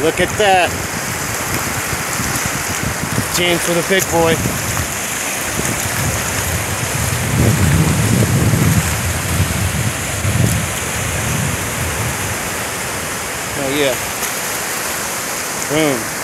Look at that. Chance for the big boy. Oh yeah. Boom.